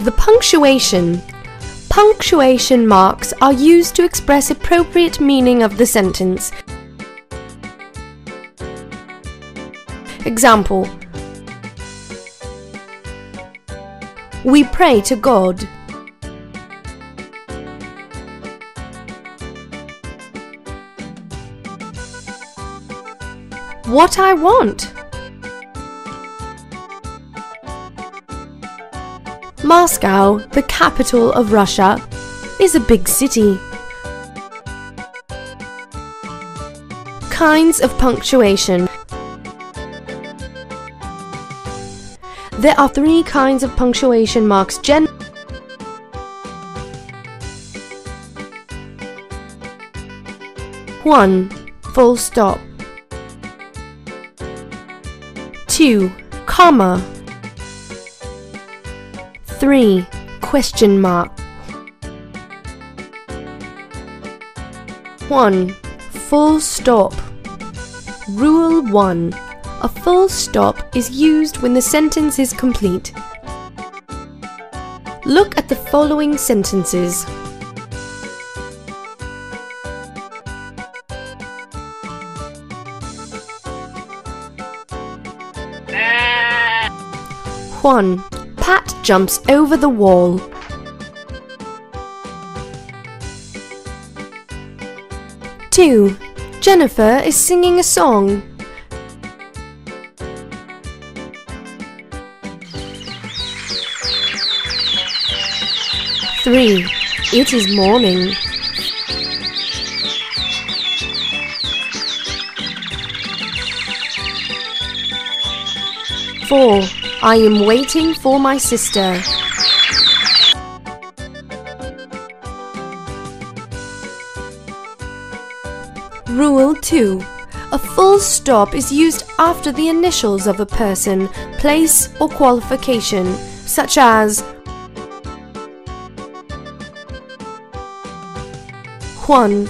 The punctuation. Punctuation marks are used to express appropriate meaning of the sentence. Example We pray to God. What I want. Moscow, the capital of Russia, is a big city. Kinds of punctuation. There are three kinds of punctuation marks. Gen One, full stop. Two, comma. 3. Question mark 1. Full stop Rule 1. A full stop is used when the sentence is complete. Look at the following sentences. One. Pat jumps over the wall. Two. Jennifer is singing a song. Three. It is morning. Four. I am waiting for my sister. Rule 2. A full stop is used after the initials of a person, place, or qualification, such as One.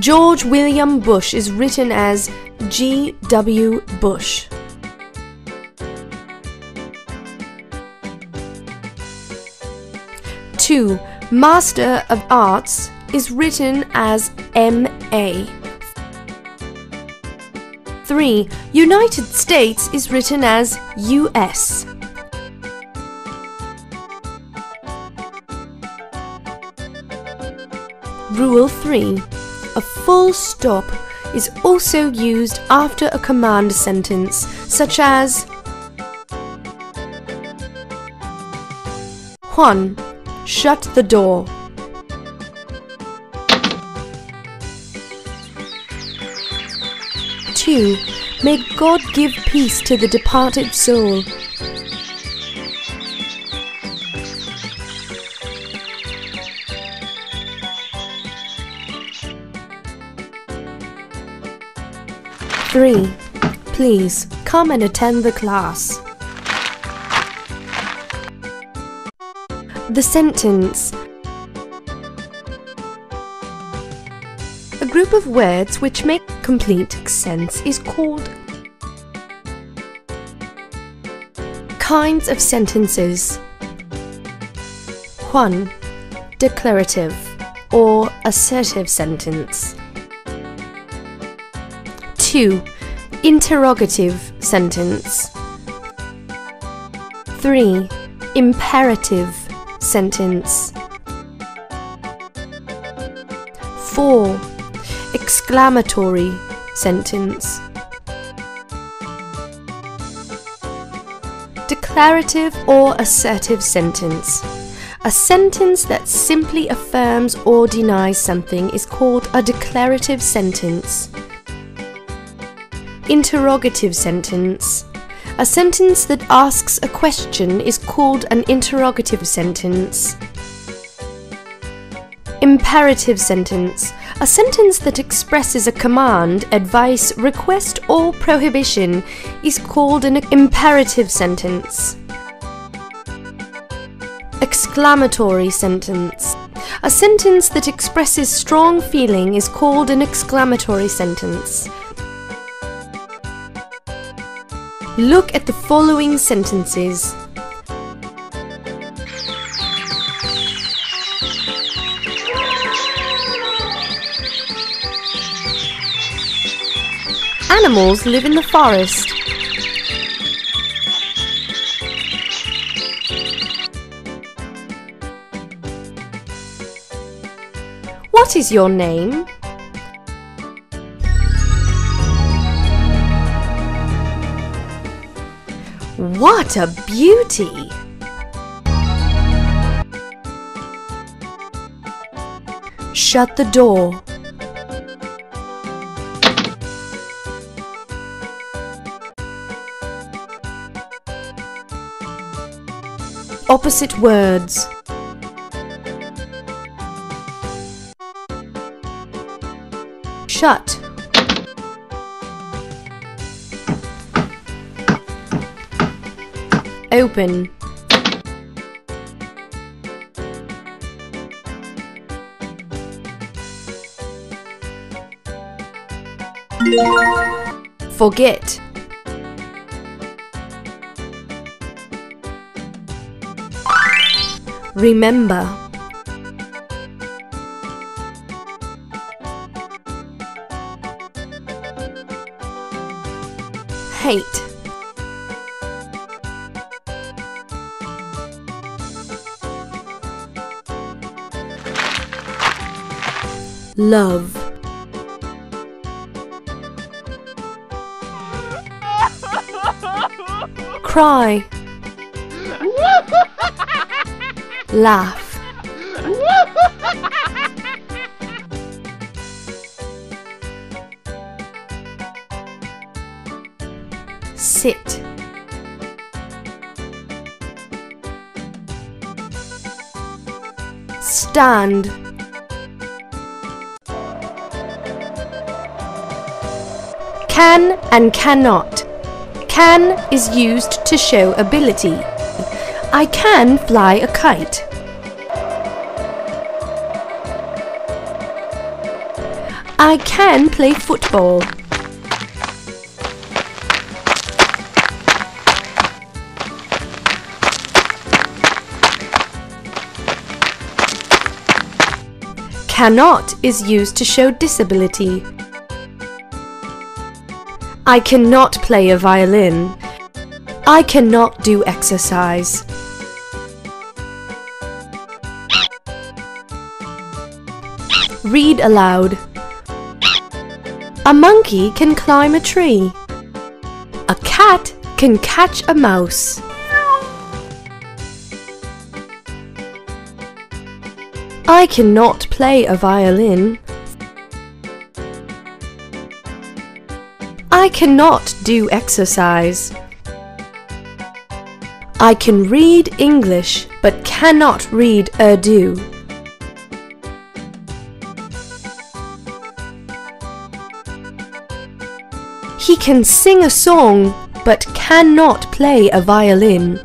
George William Bush is written as G. W. Bush. 2. Master of Arts is written as MA. 3. United States is written as US. Rule 3. A full stop is also used after a command sentence, such as 1. Shut the door. Two, may God give peace to the departed soul. Three, please come and attend the class. The sentence A group of words which make complete sense is called Kinds of sentences 1. Declarative or assertive sentence 2. Interrogative sentence 3. Imperative sentence. 4. Exclamatory sentence. Declarative or assertive sentence. A sentence that simply affirms or denies something is called a declarative sentence. Interrogative sentence. A sentence that asks a question is called an interrogative sentence. Imperative sentence. A sentence that expresses a command, advice, request, or prohibition is called an imperative sentence. Exclamatory sentence. A sentence that expresses strong feeling is called an exclamatory sentence. Look at the following sentences. Animals live in the forest. What is your name? What a beauty! Shut the door. Opposite words. Shut. Open. Forget. Remember. Hate. Love. Cry. Laugh. Sit. Stand. Can and cannot. Can is used to show ability. I can fly a kite. I can play football. Cannot is used to show disability. I cannot play a violin. I cannot do exercise. Read aloud. A monkey can climb a tree. A cat can catch a mouse. I cannot play a violin. I cannot do exercise. I can read English but cannot read Urdu. He can sing a song but cannot play a violin.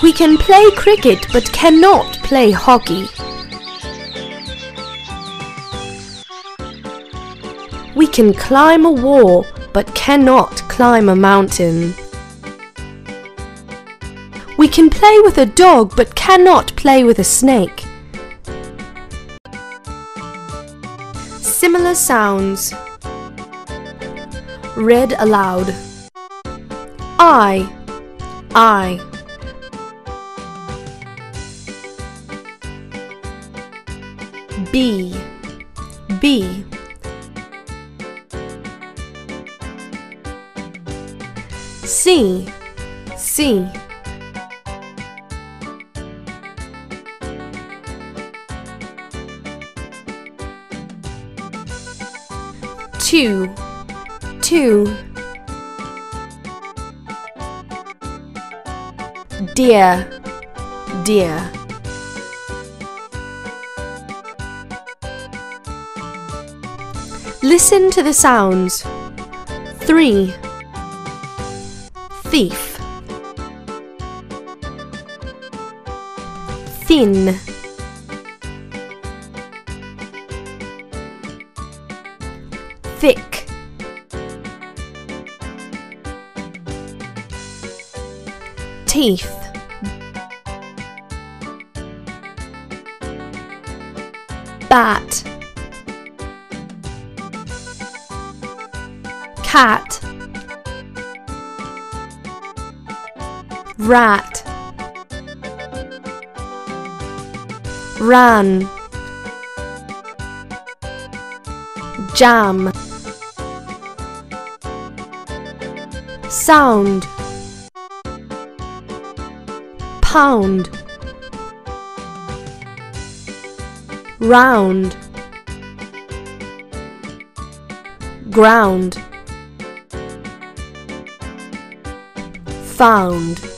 We can play cricket but cannot play hockey. Can climb a wall but cannot climb a mountain. We can play with a dog but cannot play with a snake. Similar sounds. Read aloud. I, I. B, B. C, C. Two, two. Dear, dear. Listen to the sounds. Three. Thief. Thin. Thick. Teeth. bat cat rat. Run. Jam. Sound. Pound. Round. Ground. Found